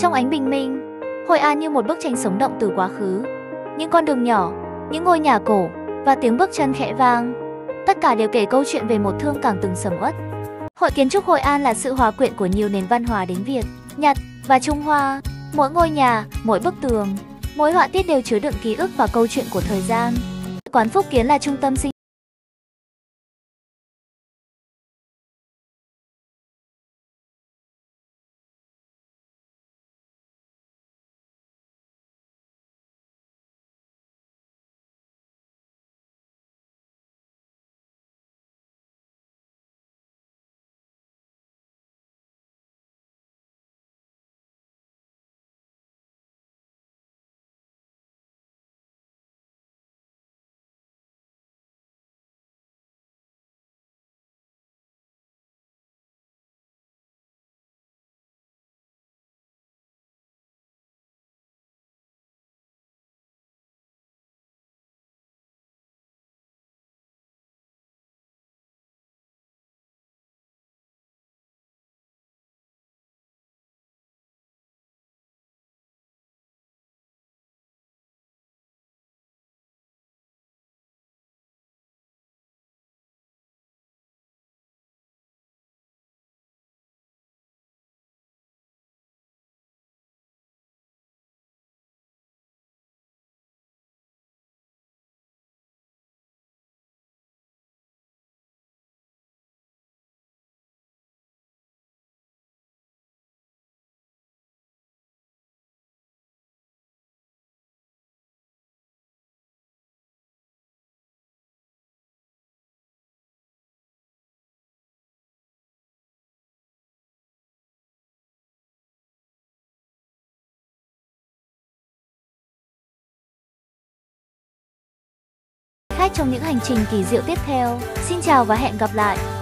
Trong ánh bình minh, Hội An như một bức tranh sống động từ quá khứ. Những con đường nhỏ, những ngôi nhà cổ và tiếng bước chân khẽ vang. Tất cả đều kể câu chuyện về một thương cảng từng sầm uất. Hội kiến trúc Hội An là sự hòa quyện của nhiều nền văn hóa đến Việt, Nhật và Trung Hoa. Mỗi ngôi nhà, mỗi bức tường, mỗi họa tiết đều chứa đựng ký ức và câu chuyện của thời gian. Quán Phúc Kiến là trung tâm sinh khách trong những hành trình kỳ diệu tiếp theo. Xin chào và hẹn gặp lại!